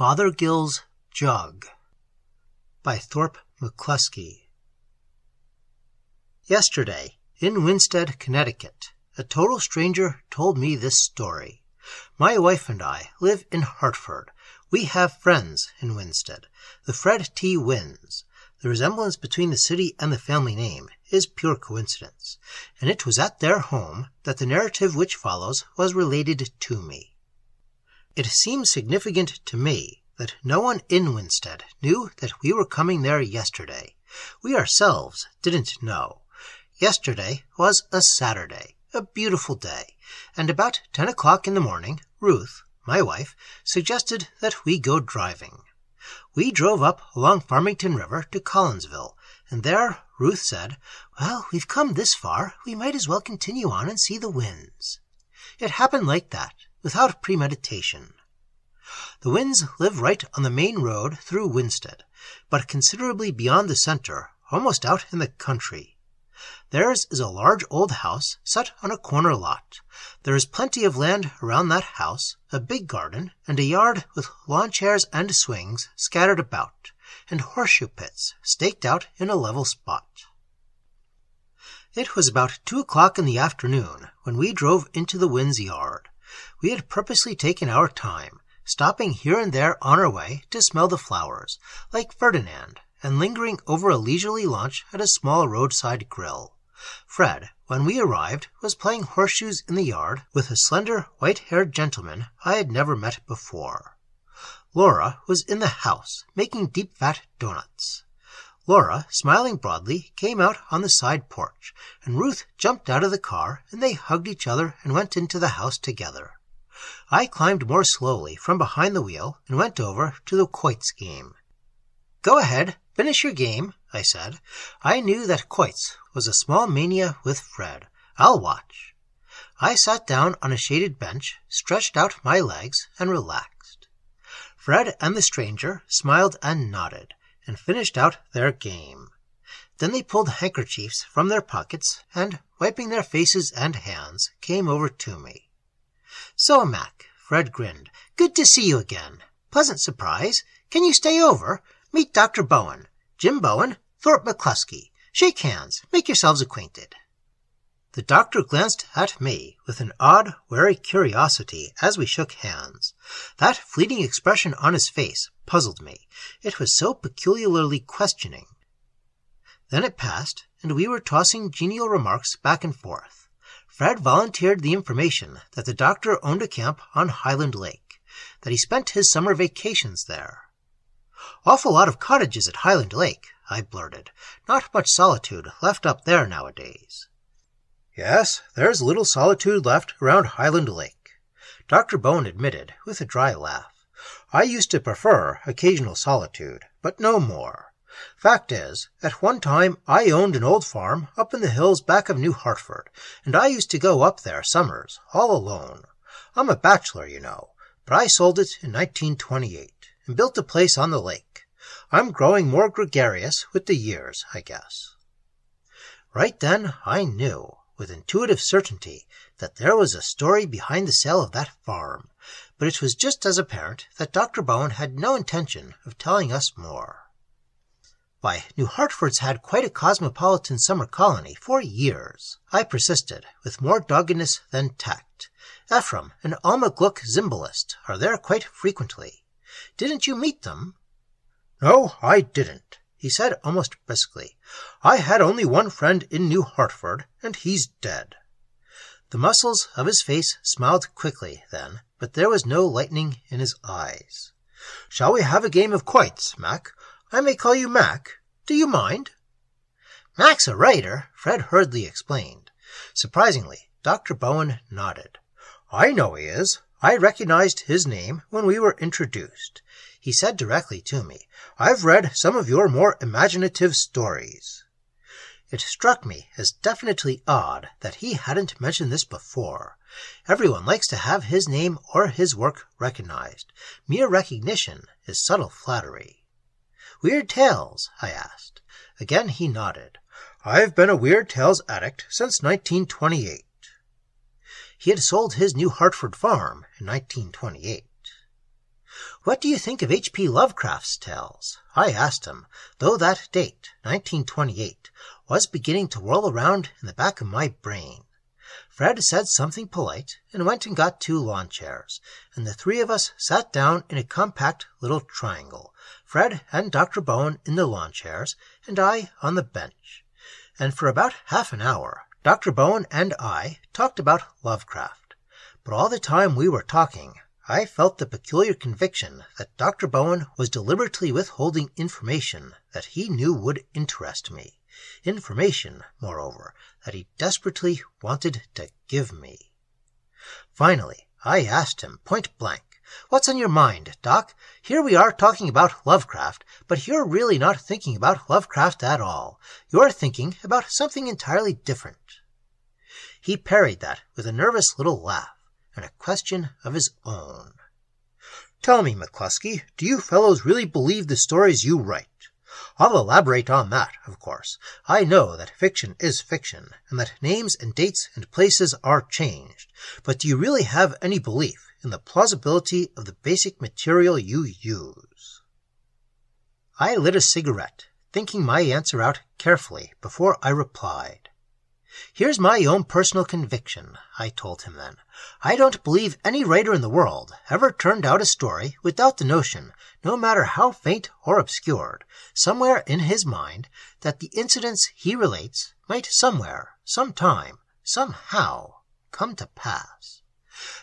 Fothergill's Jug by Thorp McClusky. Yesterday, in Winsted, Connecticut, a total stranger told me this story. My wife and I live in Hartford. We have friends in Winsted, the Fred T. Winns. The resemblance between the city and the family name is pure coincidence, and it was at their home that the narrative which follows was related to me. It seems significant to me that no one in Winsted knew that we were coming there yesterday. We ourselves didn't know. Yesterday was a Saturday, a beautiful day, and about ten o'clock in the morning, Ruth, my wife, suggested that we go driving. We drove up along Farmington River to Collinsville, and there Ruth said, Well, we've come this far, we might as well continue on and see the Winns. It happened like that without premeditation. The Winns live right on the main road through Winsted, but considerably beyond the center, almost out in the country. Theirs is a large old house set on a corner lot. There is plenty of land around that house, a big garden, and a yard with lawn chairs and swings scattered about, and horseshoe pits staked out in a level spot. It was about two o'clock in the afternoon when we drove into the Winns yard. We had purposely taken our time, stopping here and there on our way to smell the flowers, like Ferdinand, and lingering over a leisurely lunch at a small roadside grill. Fred, when we arrived, was playing horseshoes in the yard with a slender, white-haired gentleman I had never met before. Laura was in the house, making deep fat doughnuts. Laura, smiling broadly, came out on the side porch, and Ruth jumped out of the car, and they hugged each other and went into the house together. I climbed more slowly from behind the wheel and went over to the quoits game. Go ahead, finish your game, I said. I knew that quoits was a small mania with Fred. I'll watch. I sat down on a shaded bench, stretched out my legs, and relaxed. Fred and the stranger smiled and nodded, and finished out their game. Then they pulled handkerchiefs from their pockets, and, wiping their faces and hands, came over to me. So, Mac, Fred grinned. Good to see you again. Pleasant surprise. Can you stay over? Meet Dr. Bowen. Jim Bowen, Thorp McClusky. Shake hands. Make yourselves acquainted. The doctor glanced at me with an odd, wary curiosity as we shook hands. That fleeting expression on his face puzzled me. It was so peculiarly questioning. Then it passed, and we were tossing genial remarks back and forth. Fred volunteered the information that the doctor owned a camp on Highland Lake, that he spent his summer vacations there. Awful lot of cottages at Highland Lake, I blurted. Not much solitude left up there nowadays. Yes, there's little solitude left around Highland Lake, Dr. Bowen admitted with a dry laugh. I used to prefer occasional solitude, but no more. Fact is, at one time I owned an old farm up in the hills back of New Hartford, and I used to go up there summers, all alone. I'm a bachelor, you know, but I sold it in 1928 and built a place on the lake. I'm growing more gregarious with the years, I guess. Right then I knew, with intuitive certainty, that there was a story behind the sale of that farm, but it was just as apparent that Dr. Bowen had no intention of telling us more. Why, New Hartford's had quite a cosmopolitan summer colony for years. I persisted, with more doggedness than tact. Efrem and Alma Gluck Zimbalist are there quite frequently. Didn't you meet them? No, I didn't, he said almost briskly. I had only one friend in New Hartford, and he's dead. The muscles of his face smiled quickly then, but there was no lightning in his eyes. Shall we have a game of quoits, Mac? I may call you Mac. Do you mind? Mac's a writer, Fred hurriedly explained. Surprisingly, Dr. Bowen nodded. I know he is. I recognized his name when we were introduced. He said directly to me, I've read some of your more imaginative stories. It struck me as definitely odd that he hadn't mentioned this before. Everyone likes to have his name or his work recognized. Mere recognition is subtle flattery. Weird tales? I asked. Again he nodded. I've been a weird tales addict since 1928. He had sold his New Hartford farm in 1928. What do you think of H. P. Lovecraft's tales? I asked him, though that date, 1928, was beginning to whirl around in the back of my brain. Fred said something polite and went and got two lawn chairs, and the three of us sat down in a compact little triangle, Fred and Dr. Bowen in the lawn chairs, and I on the bench. And for about half an hour Dr. Bowen and I talked about Lovecraft. But all the time we were talking I felt the peculiar conviction that Dr. Bowen was deliberately withholding information that he knew would interest me information, moreover, that he desperately wanted to give me. Finally, I asked him point blank, What's on your mind, Doc? Here we are talking about Lovecraft, but you're really not thinking about Lovecraft at all. You're thinking about something entirely different. He parried that with a nervous little laugh and a question of his own. Tell me, McClusky, do you fellows really believe the stories you write? I'll elaborate on that, of course. I know that fiction is fiction, and that names and dates and places are changed. But do you really have any belief in the plausibility of the basic material you use? I lit a cigarette, thinking my answer out carefully before I replied. Here's my own personal conviction, I told him then. I don't believe any writer in the world ever turned out a story without the notion, no matter how faint or obscured, somewhere in his mind, that the incidents he relates might somewhere, sometime, somehow come to pass.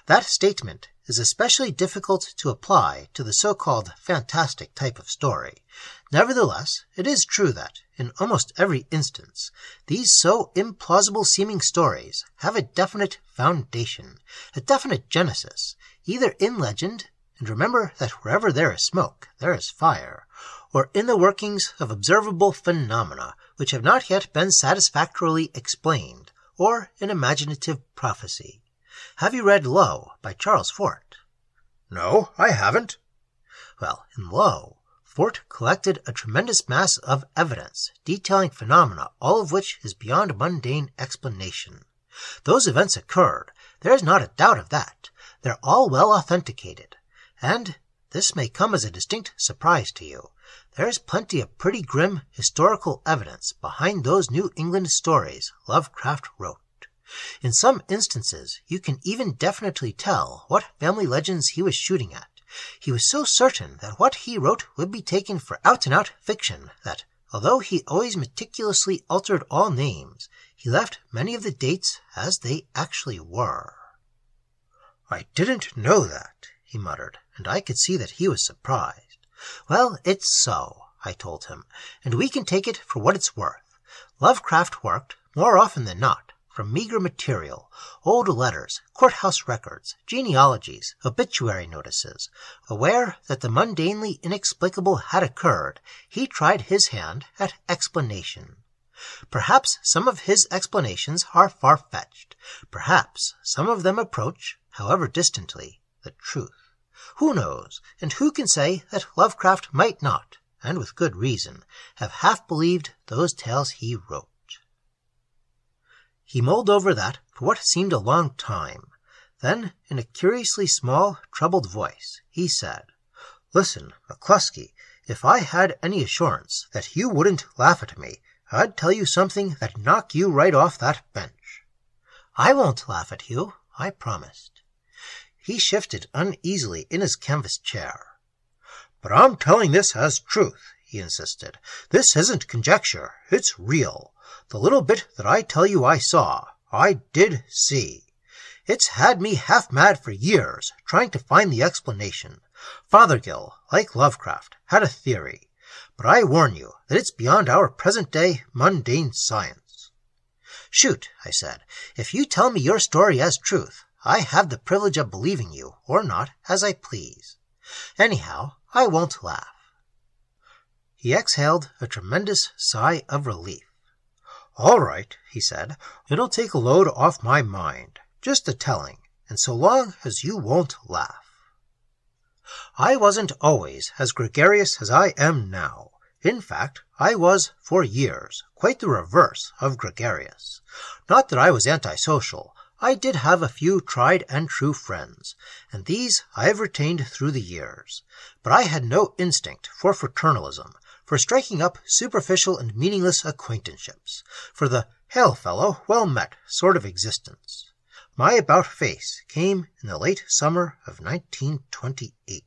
That statement is especially difficult to apply to the so-called fantastic type of story. Nevertheless, it is true that, in almost every instance, these so implausible seeming stories have a definite foundation, a definite genesis, either in legend, and remember that wherever there is smoke, there is fire, or in the workings of observable phenomena which have not yet been satisfactorily explained, or in imaginative prophecy. Have you read Lo! by Charles Fort? No, I haven't. Well, in Lo!, Fort collected a tremendous mass of evidence detailing phenomena all of which is beyond mundane explanation. Those events occurred, there is not a doubt of that. They're all well authenticated. And this may come as a distinct surprise to you. There is plenty of pretty grim historical evidence behind those New England stories Lovecraft wrote. In some instances, you can even definitely tell what family legends he was shooting at. He was so certain that what he wrote would be taken for out and out fiction that, although he always meticulously altered all names, he left many of the dates as they actually were. I didn't know that, he muttered, and I could see that he was surprised. Well, it's so, I told him, and we can take it for what it's worth. Lovecraft worked, more often than not, from meager material, old letters, courthouse records, genealogies, obituary notices. Aware that the mundanely inexplicable had occurred, he tried his hand at explanation. Perhaps some of his explanations are far-fetched. Perhaps some of them approach, however distantly, the truth. Who knows, and who can say that Lovecraft might not, and with good reason, have half believed those tales he wrote? He mulled over that for what seemed a long time. Then, in a curiously small, troubled voice, he said, Listen, McClusky, if I had any assurance that you wouldn't laugh at me, I'd tell you something that'd knock you right off that bench. I won't laugh at you, I promised. He shifted uneasily in his canvas chair. But I'm telling this as truth, he insisted. This isn't conjecture, it's real. The little bit that I tell you I saw, I did see. It's had me half mad for years, trying to find the explanation. Fothergill, like Lovecraft, had a theory, but I warn you that it's beyond our present day mundane science. Shoot, I said. If you tell me your story as truth, I have the privilege of believing you, or not, as I please. Anyhow, I won't laugh. He exhaled a tremendous sigh of relief. All right, he said. It'll take a load off my mind. Just a telling, and so long as you won't laugh. I wasn't always as gregarious as I am now. In fact, I was, for years, quite the reverse of gregarious. Not that I was antisocial. I did have a few tried and true friends, and these I have retained through the years, but I had no instinct for fraternalism, for striking up superficial and meaningless acquaintanceships, for the hail fellow, well met sort of existence. My about face came in the late summer of 1928.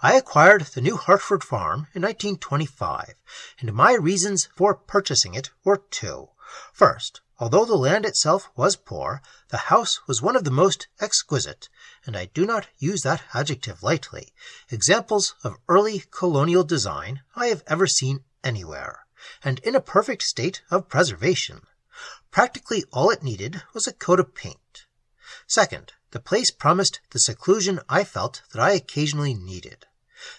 I acquired the New Hartford farm in 1925, and my reasons for purchasing it were two. First, Although the land itself was poor, the house was one of the most exquisite, and I do not use that adjective lightly, examples of early colonial design I have ever seen anywhere, and in a perfect state of preservation. Practically all it needed was a coat of paint. Second, the place promised the seclusion I felt that I occasionally needed.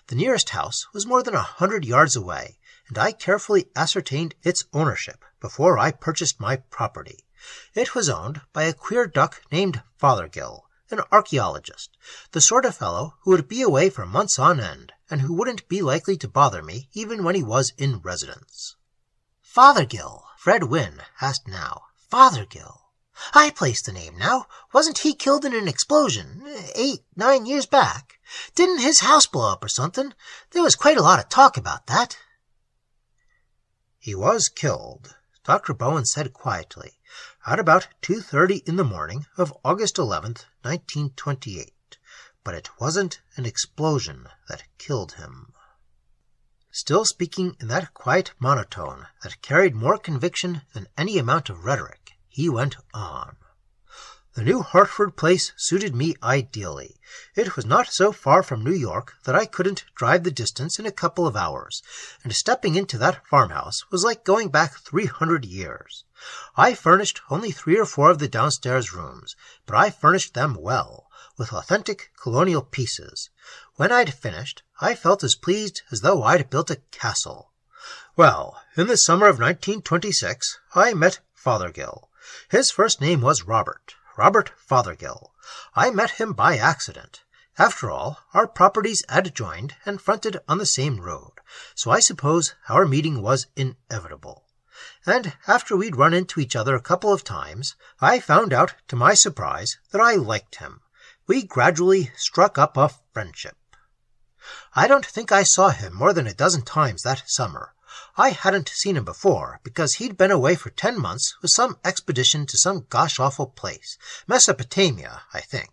The nearest house was more than a hundred yards away, and I carefully ascertained its ownership before I purchased my property. It was owned by a queer duck named Fothergill, an archaeologist, the sort of fellow who would be away for months on end, and who wouldn't be likely to bother me even when he was in residence. Fothergill, Fred Winn asked now. Fothergill. I place the name now. Wasn't he killed in an explosion eight, nine years back? Didn't his house blow up or something? There was quite a lot of talk about that. He was killed, Dr. Bowen said quietly, at about 2.30 in the morning of August 11th, 1928. But it wasn't an explosion that killed him. Still speaking in that quiet monotone that carried more conviction than any amount of rhetoric, he went on. The new Hartford place suited me ideally. It was not so far from New York that I couldn't drive the distance in a couple of hours, and stepping into that farmhouse was like going back three hundred years. I furnished only three or four of the downstairs rooms, but I furnished them well, with authentic colonial pieces. When I'd finished, I felt as pleased as though I'd built a castle. Well, in the summer of 1926, I met Fothergill. His first name was Robert. Robert Fothergill. I met him by accident. After all, our properties adjoined and fronted on the same road, so I suppose our meeting was inevitable. And after we'd run into each other a couple of times, I found out, to my surprise, that I liked him. We gradually struck up a friendship. I don't think I saw him more than a dozen times that summer, I hadn't seen him before, because he'd been away for ten months with some expedition to some gosh awful place Mesopotamia, I think.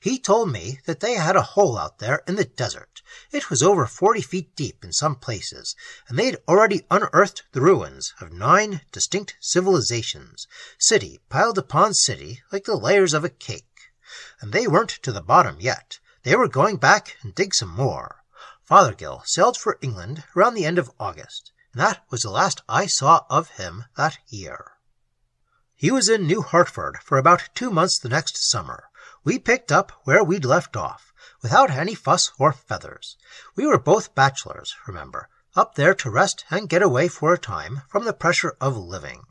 He told me that they had a hole out there in the desert. It was over forty feet deep in some places, and they'd already unearthed the ruins of nine distinct civilizations, city piled upon city like the layers of a cake. And they weren't to the bottom yet. They were going back and dig some more. Fothergill sailed for England around the end of August and that was the last I saw of him that year. He was in New Hartford for about two months the next summer. We picked up where we'd left off, without any fuss or feathers. We were both bachelors, remember, up there to rest and get away for a time from the pressure of living.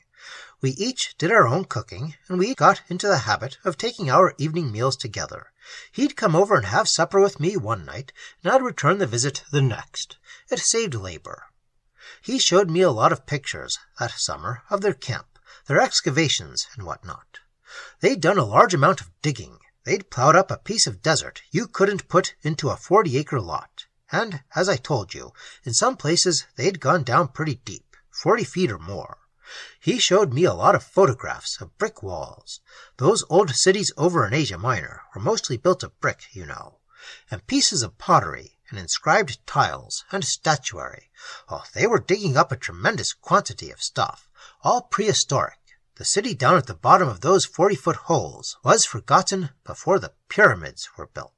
We each did our own cooking, and we got into the habit of taking our evening meals together. He'd come over and have supper with me one night, and I'd return the visit the next. It saved labor. He showed me a lot of pictures, that summer, of their camp, their excavations, and what not. They'd done a large amount of digging. They'd plowed up a piece of desert you couldn't put into a forty acre lot. And, as I told you, in some places they'd gone down pretty deep, forty feet or more. He showed me a lot of photographs of brick walls. Those old cities over in Asia Minor were mostly built of brick, you know. And pieces of pottery, and inscribed tiles, and statuary. Oh, they were digging up a tremendous quantity of stuff, all prehistoric. The city down at the bottom of those forty foot holes was forgotten before the pyramids were built.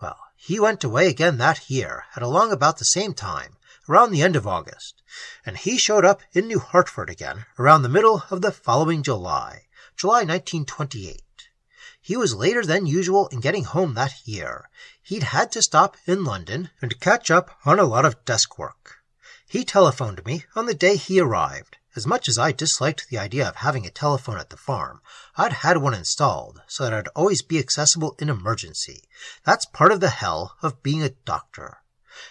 Well, he went away again that year at along about the same time, around the end of August, and he showed up in New Hartford again around the middle of the following July, July 1928. He was later than usual in getting home that year. He'd had to stop in London and catch up on a lot of desk work. He telephoned me on the day he arrived. As much as I disliked the idea of having a telephone at the farm, I'd had one installed so that I'd always be accessible in emergency. That's part of the hell of being a doctor.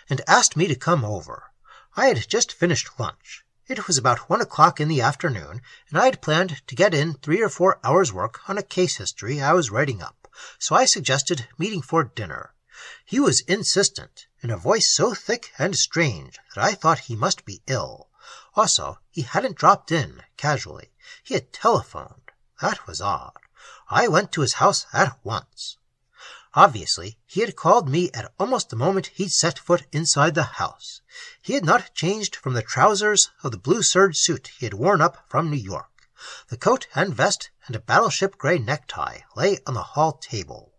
And asked me to come over. I had just finished lunch. It was about one o'clock in the afternoon, and I had planned to get in three or four hours' work on a case history I was writing up, so I suggested meeting for dinner. He was insistent, in a voice so thick and strange that I thought he must be ill. Also, he hadn't dropped in casually. He had telephoned. That was odd. I went to his house at once. Obviously, he had called me at almost the moment he'd set foot inside the house. He had not changed from the trousers of the blue serge suit he had worn up from New York. The coat and vest and a battleship gray necktie lay on the hall table.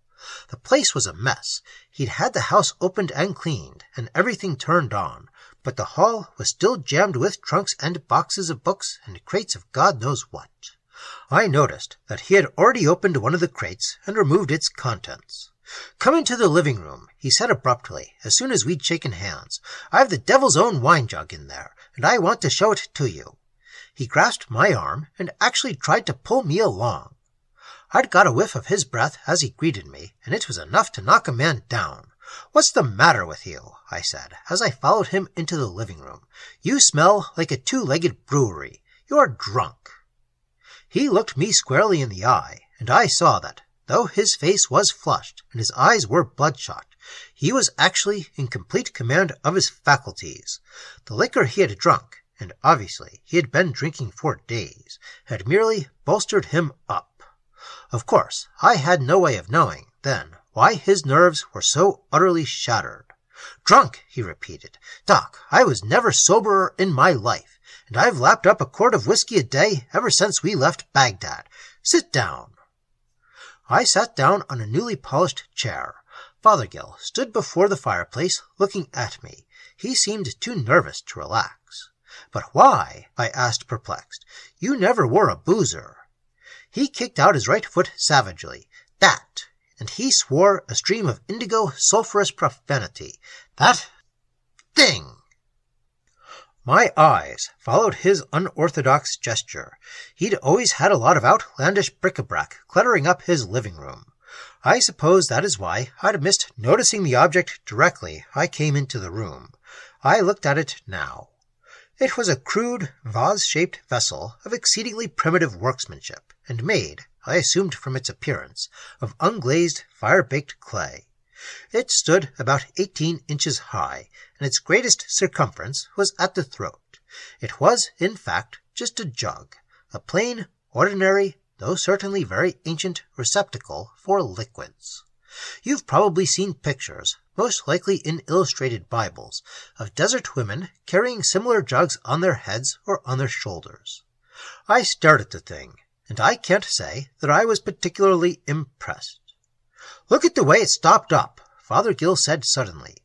The place was a mess. He'd had the house opened and cleaned, and everything turned on, but the hall was still jammed with trunks and boxes of books and crates of God knows what. I noticed that he had already opened one of the crates and removed its contents. Come into the living room, he said abruptly, as soon as we'd shaken hands. I've the devil's own wine jug in there, and I want to show it to you. He grasped my arm and actually tried to pull me along. I'd got a whiff of his breath as he greeted me, and it was enough to knock a man down. What's the matter with you? I said, as I followed him into the living room. You smell like a two-legged brewery. You're drunk. He looked me squarely in the eye, and I saw that, Though his face was flushed and his eyes were bloodshot, he was actually in complete command of his faculties. The liquor he had drunk, and obviously he had been drinking for days, had merely bolstered him up. Of course, I had no way of knowing, then, why his nerves were so utterly shattered. Drunk, he repeated. Doc, I was never soberer in my life, and I've lapped up a quart of whiskey a day ever since we left Baghdad. Sit down. I sat down on a newly polished chair. Fothergill stood before the fireplace, looking at me. He seemed too nervous to relax. But why? I asked, perplexed. You never were a boozer. He kicked out his right foot savagely. That! And he swore a stream of indigo sulphurous profanity. That thing! My eyes followed his unorthodox gesture. He'd always had a lot of outlandish bric-a-brac cluttering up his living room. I suppose that is why I'd missed noticing the object directly I came into the room. I looked at it now. It was a crude, vase-shaped vessel of exceedingly primitive workmanship, and made, I assumed from its appearance, of unglazed, fire-baked clay. It stood about eighteen inches high, and its greatest circumference was at the throat. It was, in fact, just a jug, a plain, ordinary, though certainly very ancient receptacle for liquids. You've probably seen pictures, most likely in illustrated Bibles, of desert women carrying similar jugs on their heads or on their shoulders. I stared at the thing, and I can't say that I was particularly impressed. Look at the way it stopped up, Fothergill said suddenly.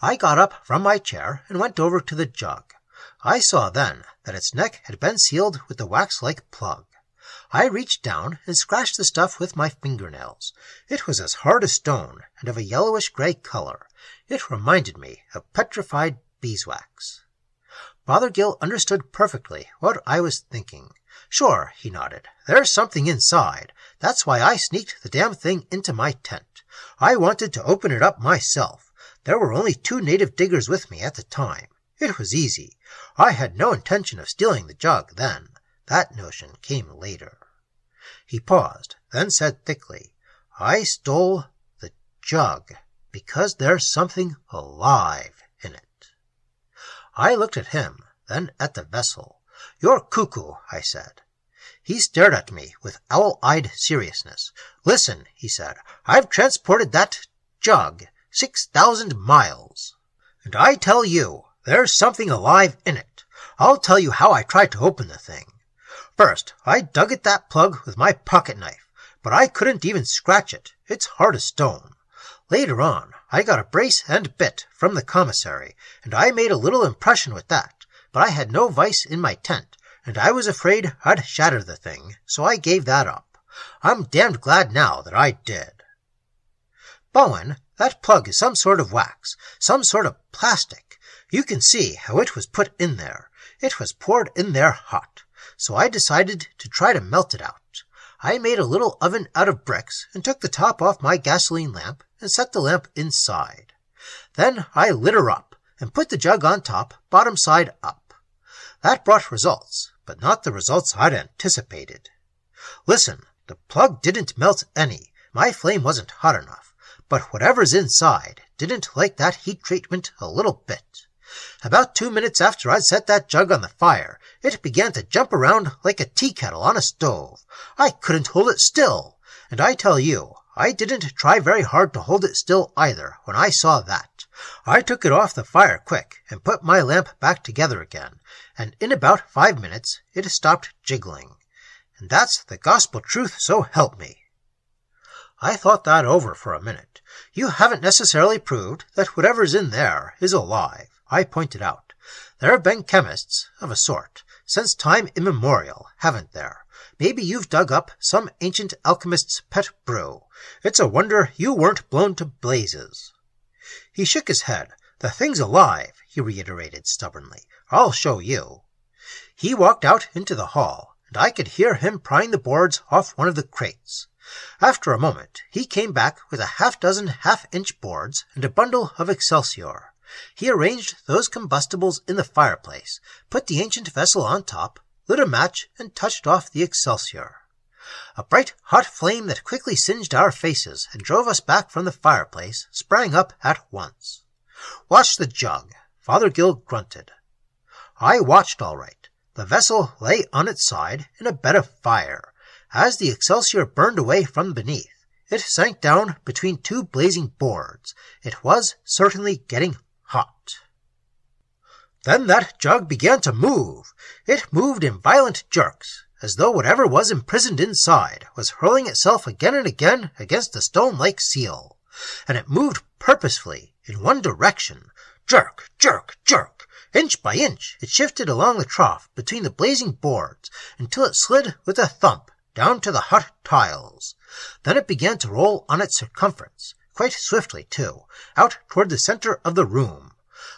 I got up from my chair and went over to the jug. I saw then that its neck had been sealed with the wax-like plug. I reached down and scratched the stuff with my fingernails. It was as hard as stone and of a yellowish gray color. It reminded me of petrified beeswax. Fothergill understood perfectly what I was thinking. Sure, he nodded. There's something inside. That's why I sneaked the damn thing into my tent. I wanted to open it up myself. There were only two native diggers with me at the time. It was easy. I had no intention of stealing the jug then. That notion came later. He paused, then said thickly, I stole the jug because there's something alive in it. I looked at him, then at the vessel. You're cuckoo, I said. He stared at me with owl-eyed seriousness. Listen, he said, I've transported that jug six thousand miles. And I tell you, there's something alive in it. I'll tell you how I tried to open the thing. First, I dug at that plug with my pocket knife, but I couldn't even scratch it. It's hard as stone. Later on, I got a brace and bit from the commissary, and I made a little impression with that, but I had no vice in my tent, and I was afraid I'd shatter the thing, so I gave that up. I'm damned glad now that I did. Bowen, that plug is some sort of wax, some sort of plastic. You can see how it was put in there. It was poured in there hot, so I decided to try to melt it out. I made a little oven out of bricks and took the top off my gasoline lamp and set the lamp inside. Then I lit her up and put the jug on top, bottom side up. That brought results, but not the results I'd anticipated. Listen, the plug didn't melt any. My flame wasn't hot enough, but whatever's inside didn't like that heat treatment a little bit. About two minutes after I'd set that jug on the fire, it began to jump around like a tea kettle on a stove. I couldn't hold it still, and I tell you, I didn't try very hard to hold it still either when I saw that. I took it off the fire quick and put my lamp back together again, and in about five minutes it stopped jiggling. And that's the gospel truth, so help me. I thought that over for a minute. You haven't necessarily proved that whatever's in there is alive, I pointed out. There have been chemists, of a sort, since time immemorial, haven't there? Maybe you've dug up some ancient alchemist's pet brew. It's a wonder you weren't blown to blazes. He shook his head. The thing's alive, he reiterated stubbornly. I'll show you. He walked out into the hall, and I could hear him prying the boards off one of the crates. After a moment, he came back with a half dozen half-inch boards and a bundle of excelsior. He arranged those combustibles in the fireplace, put the ancient vessel on top, lit a match, and touched off the excelsior. A bright, hot flame that quickly singed our faces and drove us back from the fireplace sprang up at once. Watch the jug, Fothergill grunted. I watched all right. The vessel lay on its side in a bed of fire. As the excelsior burned away from beneath, it sank down between two blazing boards. It was certainly getting hot. Then that jug began to move. It moved in violent jerks, as though whatever was imprisoned inside was hurling itself again and again against the stone-like seal. And it moved purposefully in one direction. Jerk, jerk, jerk. Inch by inch, it shifted along the trough between the blazing boards until it slid with a thump down to the hot tiles. Then it began to roll on its circumference, quite swiftly, too, out toward the center of the room.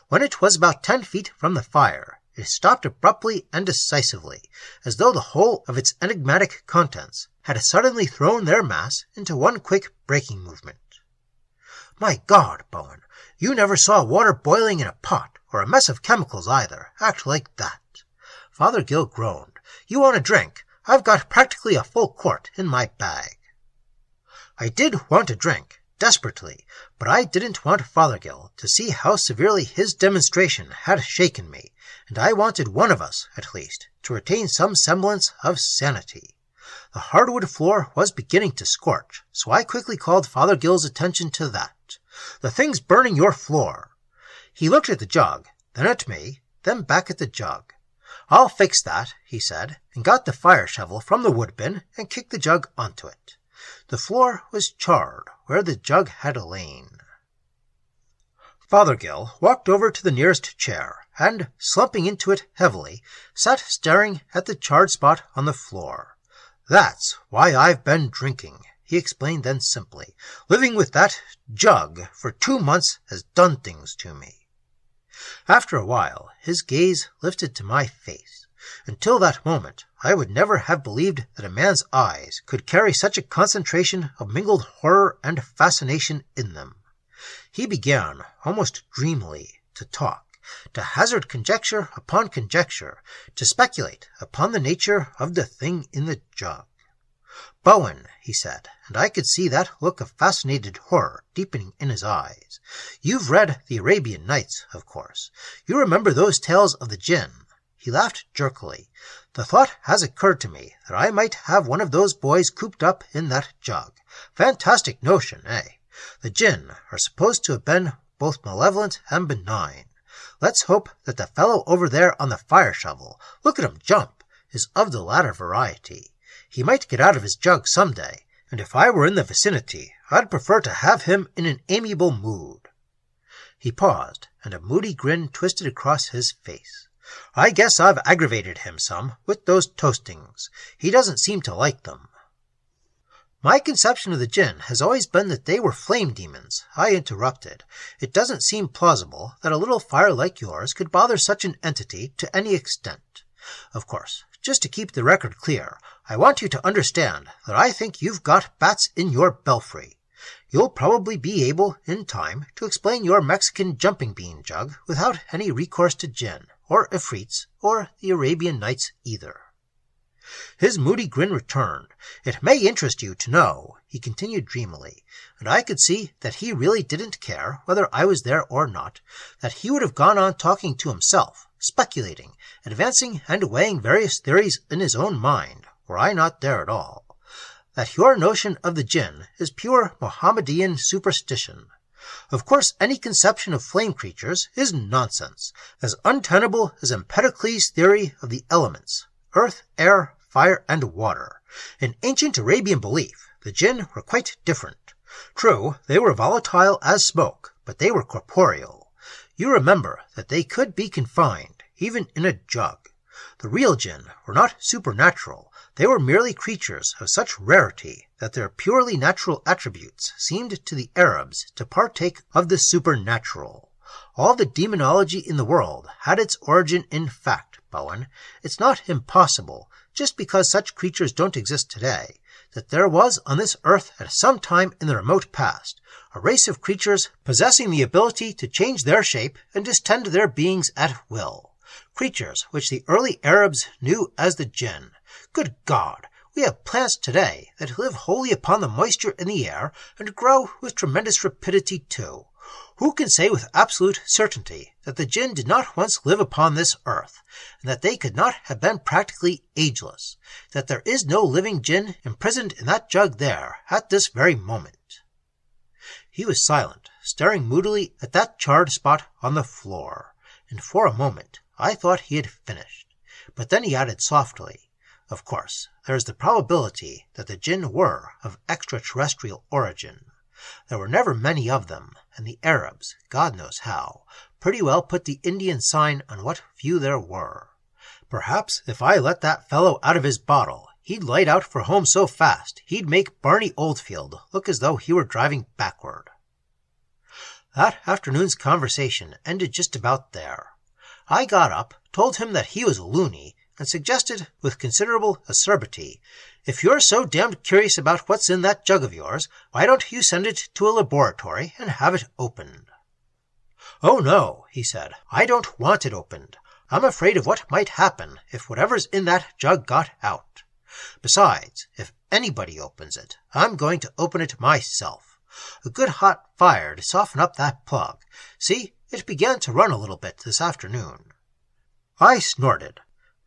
When it was about ten feet from the fire, it stopped abruptly and decisively, as though the whole of its enigmatic contents had suddenly thrown their mass into one quick breaking movement. My God, Bowen, you never saw water boiling in a pot, or a mess of chemicals either, act like that. Fothergill groaned. You want a drink? I've got practically a full quart in my bag. I did want a drink, desperately, but I didn't want Fothergill to see how severely his demonstration had shaken me, and I wanted one of us, at least, to retain some semblance of sanity. The hardwood floor was beginning to scorch, so I quickly called Fothergill's attention to that. The thing's burning your floor. He looked at the jug, then at me, then back at the jug. I'll fix that, he said, and got the fire shovel from the wood bin and kicked the jug onto it. The floor was charred where the jug had lain. Fothergill walked over to the nearest chair, and, slumping into it heavily, sat staring at the charred spot on the floor. That's why I've been drinking, he explained then simply. Living with that jug for two months has done things to me. After a while, his gaze lifted to my face. Until that moment, I would never have believed that a man's eyes could carry such a concentration of mingled horror and fascination in them. He began, almost dreamily, to talk, to hazard conjecture upon conjecture, to speculate upon the nature of the thing in the jug. Bowen, he said, and I could see that look of fascinated horror deepening in his eyes. You've read the Arabian Nights, of course. You remember those tales of the jinn. He laughed jerkily. The thought has occurred to me that I might have one of those boys cooped up in that jug. Fantastic notion, eh? The jinn are supposed to have been both malevolent and benign. Let's hope that the fellow over there on the fire shovel, look at him jump, is of the latter variety. He might get out of his jug some day, and if I were in the vicinity, I'd prefer to have him in an amiable mood. He paused, and a moody grin twisted across his face. I guess I've aggravated him some with those toastings. He doesn't seem to like them. My conception of the jinn has always been that they were flame demons, I interrupted. It doesn't seem plausible that a little fire like yours could bother such an entity to any extent. Of course, just to keep the record clear, I want you to understand that I think you've got bats in your belfry. You'll probably be able, in time, to explain your Mexican jumping bean jug without any recourse to jinn, or Ifrits, or the Arabian Nights either. His moody grin returned. It may interest you to know, he continued dreamily, and I could see that he really didn't care whether I was there or not, that he would have gone on talking to himself, speculating, advancing and weighing various theories in his own mind, were I not there at all, that your notion of the jinn is pure Mohammedan superstition. Of course, any conception of flame creatures is nonsense, as untenable as Empedocles' theory of the elements, earth, air, fire, and water. In ancient Arabian belief, the jinn were quite different. True, they were volatile as smoke, but they were corporeal. You remember that they could be confined, even in a jug. The real jinn were not supernatural, they were merely creatures of such rarity that their purely natural attributes seemed to the Arabs to partake of the supernatural. All the demonology in the world had its origin in fact, Bowen. It's not impossible just because such creatures don't exist today, that there was on this earth at some time in the remote past a race of creatures possessing the ability to change their shape and distend their beings at will. Creatures which the early Arabs knew as the jinn. Good God! We have plants today that live wholly upon the moisture in the air and grow with tremendous rapidity too. Who can say with absolute certainty that the jinn did not once live upon this earth, and that they could not have been practically ageless, that there is no living jinn imprisoned in that jug there at this very moment? He was silent, staring moodily at that charred spot on the floor, and for a moment I thought he had finished. But then he added softly, Of course, there is the probability that the jinn were of extraterrestrial origin. There were never many of them, and the Arabs, God knows how, pretty well put the Indian sign on what few there were. Perhaps if I let that fellow out of his bottle, he'd light out for home so fast he'd make Barney Oldfield look as though he were driving backward. That afternoon's conversation ended just about there. I got up, told him that he was a loony, and suggested with considerable acerbity if you're so damned curious about what's in that jug of yours, why don't you send it to a laboratory and have it opened? Oh, no, he said. I don't want it opened. I'm afraid of what might happen if whatever's in that jug got out. Besides, if anybody opens it, I'm going to open it myself. A good hot fire to soften up that plug. See, it began to run a little bit this afternoon. I snorted.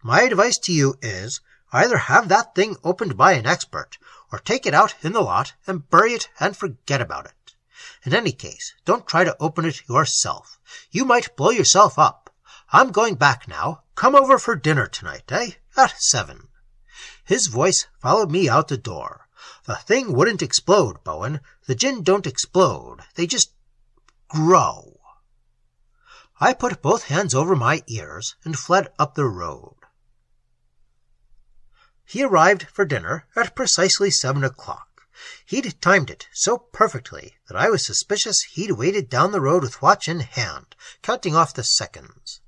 My advice to you is Either have that thing opened by an expert, or take it out in the lot and bury it and forget about it. In any case, don't try to open it yourself. You might blow yourself up. I'm going back now. Come over for dinner tonight, eh? At seven. His voice followed me out the door. The thing wouldn't explode, Bowen. The jinn don't explode. They just grow. I put both hands over my ears and fled up the road. He arrived for dinner at precisely seven o'clock. He'd timed it so perfectly that I was suspicious he'd waited down the road with watch in hand, counting off the seconds.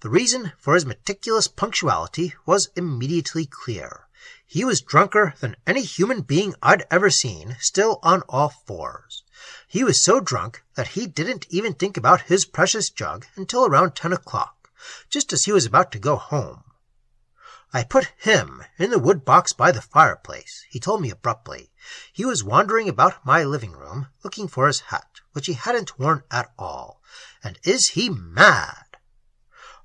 The reason for his meticulous punctuality was immediately clear. He was drunker than any human being I'd ever seen, still on all fours. He was so drunk that he didn't even think about his precious jug until around ten o'clock, just as he was about to go home. I put him in the wood box by the fireplace, he told me abruptly. He was wandering about my living room, looking for his hat, which he hadn't worn at all. And is he mad?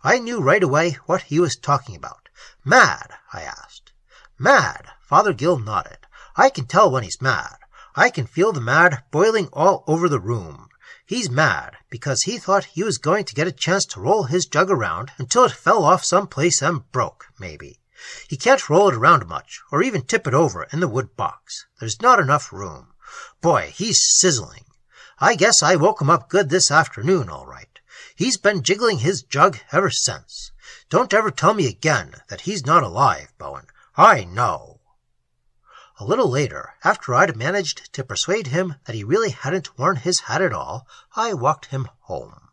I knew right away what he was talking about. Mad? I asked. Mad? Fothergill nodded. I can tell when he's mad. I can feel the mad boiling all over the room. He's mad because he thought he was going to get a chance to roll his jug around until it fell off some place and broke, maybe. He can't roll it around much, or even tip it over in the wood box. There's not enough room. Boy, he's sizzling. I guess I woke him up good this afternoon, all right. He's been jiggling his jug ever since. Don't ever tell me again that he's not alive, Bowen. I know. A little later, after I'd managed to persuade him that he really hadn't worn his hat at all, I walked him home.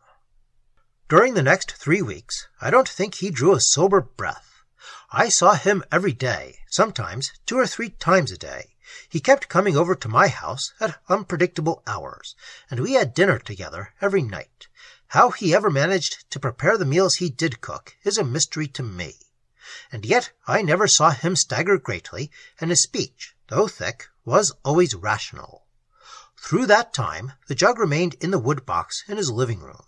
During the next three weeks, I don't think he drew a sober breath. I saw him every day, sometimes two or three times a day. He kept coming over to my house at unpredictable hours, and we had dinner together every night. How he ever managed to prepare the meals he did cook is a mystery to me. And yet I never saw him stagger greatly, and his speech, thick, was always rational. Through that time the jug remained in the wood box in his living room.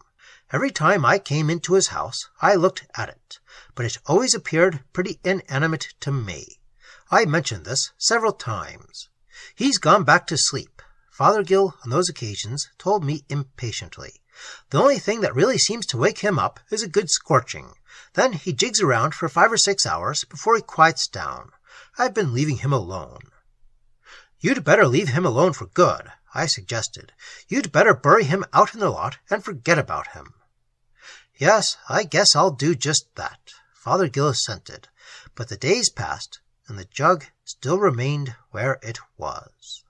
Every time I came into his house I looked at it, but it always appeared pretty inanimate to me. I mentioned this several times. He's gone back to sleep. Fothergill on those occasions told me impatiently. The only thing that really seems to wake him up is a good scorching. Then he jigs around for five or six hours before he quiets down. I've been leaving him alone. You'd better leave him alone for good, I suggested. You'd better bury him out in the lot and forget about him. Yes, I guess I'll do just that, Fothergill assented. But the days passed, and the jug still remained where it was.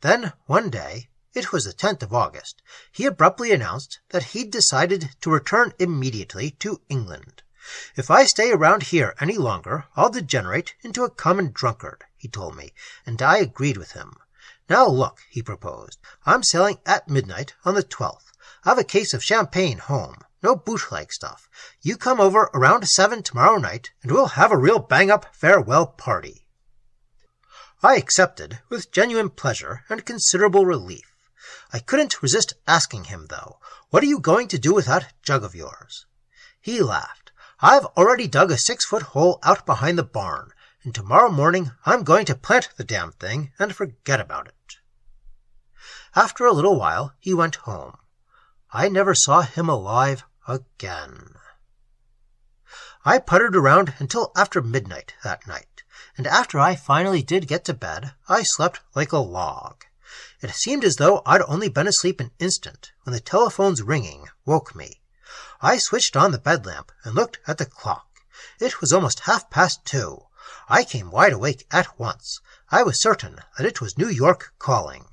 Then, one day, it was the 10th of August, he abruptly announced that he'd decided to return immediately to England. If I stay around here any longer, I'll degenerate into a common drunkard, he told me, and I agreed with him. Now look, he proposed, I'm sailing at midnight on the 12th. I've a case of champagne home. No bootleg stuff. You come over around seven tomorrow night, and we'll have a real bang-up farewell party. I accepted with genuine pleasure and considerable relief. I couldn't resist asking him, though, what are you going to do with that jug of yours? He laughed. I've already dug a six-foot hole out behind the barn, and tomorrow morning I'm going to plant the damn thing and forget about it. After a little while he went home. I never saw him alive again. I puttered around until after midnight that night, and after I finally did get to bed, I slept like a log. It seemed as though I'd only been asleep an instant when the telephone's ringing woke me. I switched on the bed lamp and looked at the clock. It was almost half past two. I came wide awake at once. I was certain that it was New York calling.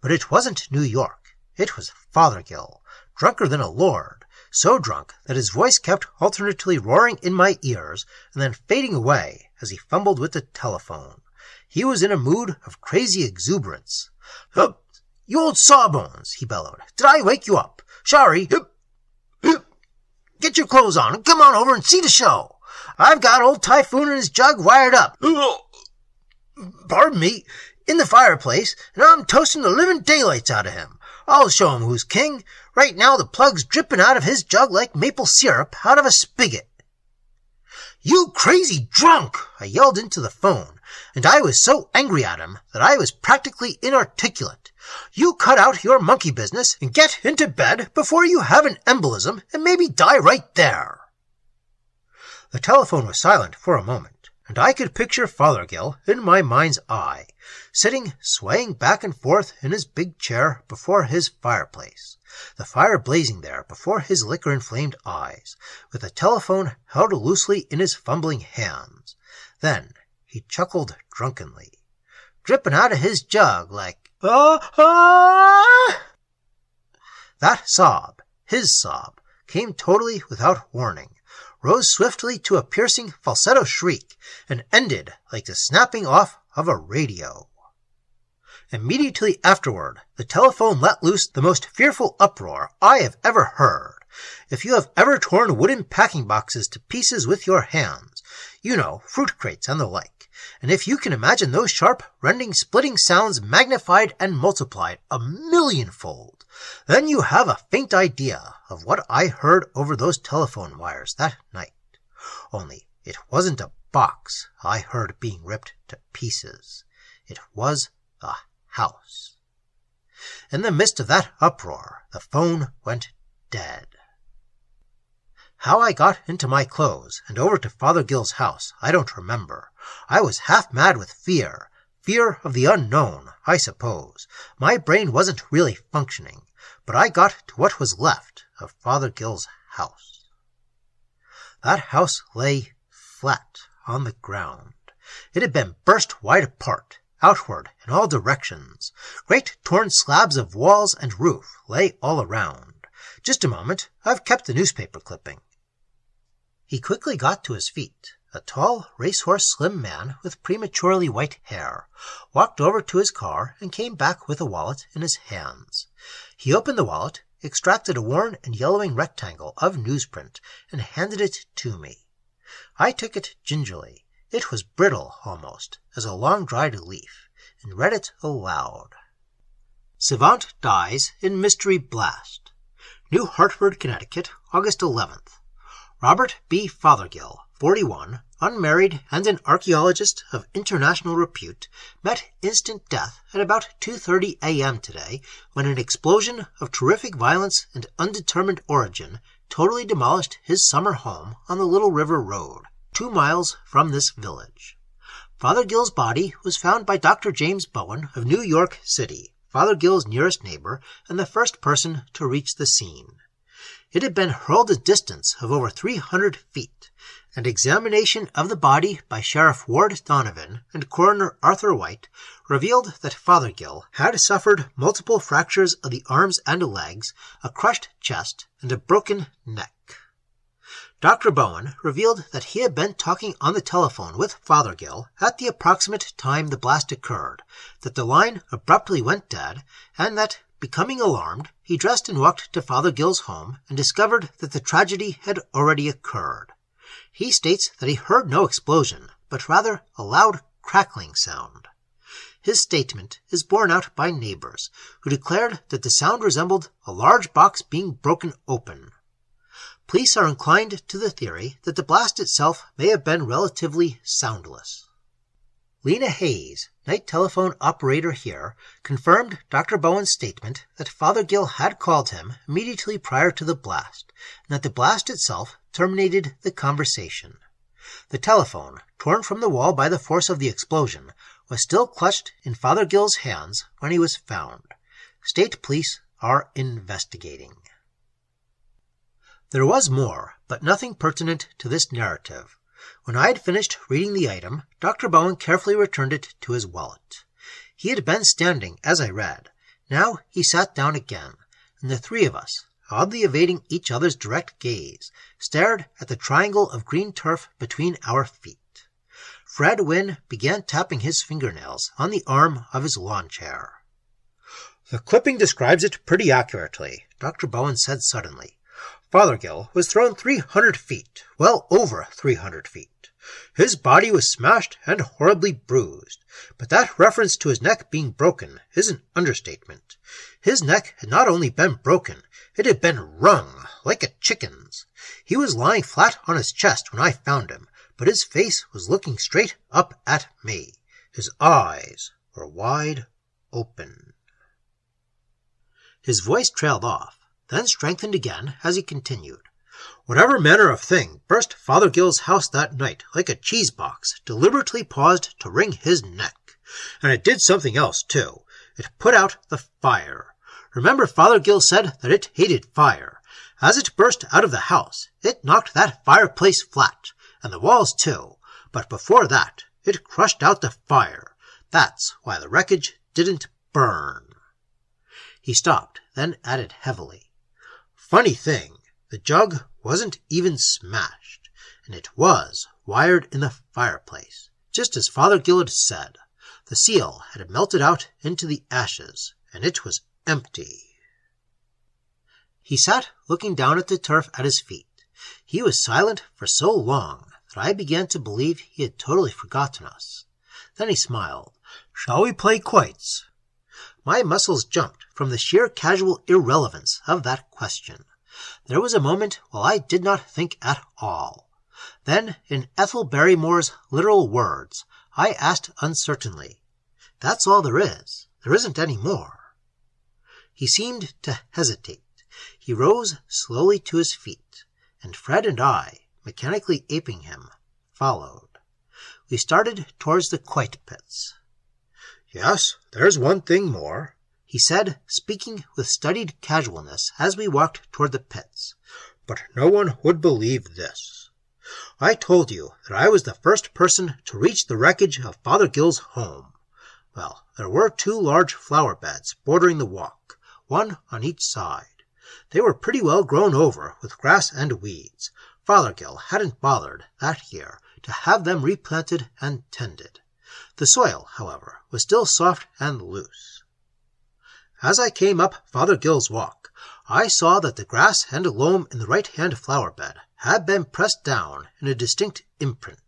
But it wasn't New York. It was Fothergill, drunker than a lord, so drunk that his voice kept alternately roaring in my ears and then fading away as he fumbled with the telephone. He was in a mood of crazy exuberance. Hup, you old sawbones, he bellowed. Did I wake you up? Sorry. Hup, hup. Get your clothes on and come on over and see the show. I've got old Typhoon and his jug wired up. Pardon me, in the fireplace, and I'm toasting the living daylights out of him. I'll show him who's king. Right now the plug's dripping out of his jug like maple syrup out of a spigot. You crazy drunk! I yelled into the phone, and I was so angry at him that I was practically inarticulate. You cut out your monkey business and get into bed before you have an embolism and maybe die right there. The telephone was silent for a moment, and I could picture Fothergill in my mind's eye, sitting swaying back and forth in his big chair before his fireplace, the fire blazing there before his liquor inflamed eyes, with the telephone held loosely in his fumbling hands. Then he chuckled drunkenly, dripping out of his jug like, ah, ah! That sob, his sob, came totally without warning, rose swiftly to a piercing falsetto shriek, and ended like the snapping off of a radio. Immediately afterward, the telephone let loose the most fearful uproar I have ever heard. If you have ever torn wooden packing boxes to pieces with your hands, you know, fruit crates and the like, and if you can imagine those sharp, rending, splitting sounds magnified and multiplied a millionfold, then you have a faint idea of what I heard over those telephone wires that night. Only it wasn't a box I heard being ripped to pieces. It was a house. In the midst of that uproar, the phone went dead. How I got into my clothes and over to Fothergill's house, I don't remember. I was half mad with fear. Fear of the unknown, I suppose. My brain wasn't really functioning, but I got to what was left of Fothergill's house. That house lay flat on the ground. It had been burst wide apart, outward in all directions. Great torn slabs of walls and roof lay all around. Just a moment, I've kept the newspaper clipping. He quickly got to his feet. A tall, racehorse slim man with prematurely white hair walked over to his car and came back with a wallet in his hands. He opened the wallet, extracted a worn and yellowing rectangle of newsprint and handed it to me. I took it gingerly. It was brittle, almost, as a long dried leaf, and read it aloud. Savant dies in mystery blast. New Hartford, Connecticut, August 11th. Robert B. Fothergill, 41, unmarried and an archaeologist of international repute, met instant death at about 2:30 a.m. today when an explosion of terrific violence and undetermined origin totally demolished his summer home on the Little River Road, two miles from this village. Fothergill's body was found by Dr. James Bowen of New York City, Fothergill's nearest neighbor and the first person to reach the scene. It had been hurled a distance of over 300 feet, and examination of the body by Sheriff Ward Donovan and Coroner Arthur White revealed that Fothergill had suffered multiple fractures of the arms and legs, a crushed chest, and a broken neck. Dr. Bowen revealed that he had been talking on the telephone with Fothergill at the approximate time the blast occurred, that the line abruptly went dead, and that, becoming alarmed, he dressed and walked to Fothergill's home and discovered that the tragedy had already occurred. He states that he heard no explosion, but rather a loud crackling sound. His statement is borne out by neighbors, who declared that the sound resembled a large box being broken open. Police are inclined to the theory that the blast itself may have been relatively soundless. Lena Hayes, night telephone operator here, confirmed Dr. Bowen's statement that Fothergill had called him immediately prior to the blast, and that the blast itself terminated the conversation. The telephone, torn from the wall by the force of the explosion, was still clutched in Fothergill's hands when he was found. State police are investigating. There was more, but nothing pertinent to this narrative. When I had finished reading the item, Dr. Bowen carefully returned it to his wallet. He had been standing as I read. Now he sat down again, and the three of us, oddly evading each other's direct gaze, stared at the triangle of green turf between our feet. Fred Winn began tapping his fingernails on the arm of his lawn chair. The clipping describes it pretty accurately, Dr. Bowen said suddenly. Fothergill was thrown 300 feet, well over 300 feet. His body was smashed and horribly bruised, but that reference to his neck being broken is an understatement. His neck had not only been broken, it had been wrung like a chicken's. He was lying flat on his chest when I found him, but his face was looking straight up at me. His eyes were wide open. His voice trailed off then strengthened again as he continued. Whatever manner of thing burst Fothergill's house that night like a cheese box, deliberately paused to wring his neck. And it did something else, too. It put out the fire. Remember Fothergill said that it hated fire. As it burst out of the house, it knocked that fireplace flat, and the walls too. But before that, it crushed out the fire. That's why the wreckage didn't burn. He stopped, then added heavily. Funny thing, the jug wasn't even smashed, and it was wired in the fireplace, just as Fothergill had said. The seal had melted out into the ashes, and it was empty. He sat looking down at the turf at his feet. He was silent for so long that I began to believe he had totally forgotten us. Then he smiled. Shall we play quoits? My muscles jumped from the sheer casual irrelevance of that question. There was a moment while I did not think at all. Then, in Ethel Barrymore's literal words, I asked uncertainly, That's all there is. There isn't any more. He seemed to hesitate. He rose slowly to his feet, and Fred and I, mechanically aping him, followed. We started towards the quoit pits. Yes, there's one thing more, he said, speaking with studied casualness as we walked toward the pits. But no one would believe this. I told you that I was the first person to reach the wreckage of Fothergill's home. Well, there were two large flower beds bordering the walk, one on each side. They were pretty well grown over with grass and weeds. Fothergill hadn't bothered, that year, to have them replanted and tended. The soil, however, was still soft and loose. As I came up Fothergill's Walk, I saw that the grass and loam in the right-hand flower bed had been pressed down in a distinct imprint.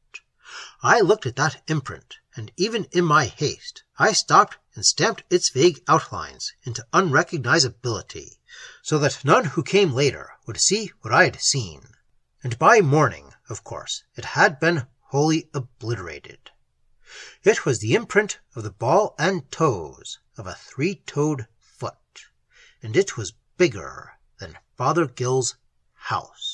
I looked at that imprint, and even in my haste I stopped and stamped its vague outlines into unrecognizability, so that none who came later would see what I had seen. And by morning, of course, it had been wholly obliterated. It was the imprint of the ball and toes of a three-toed foot, and it was bigger than Fothergill's house.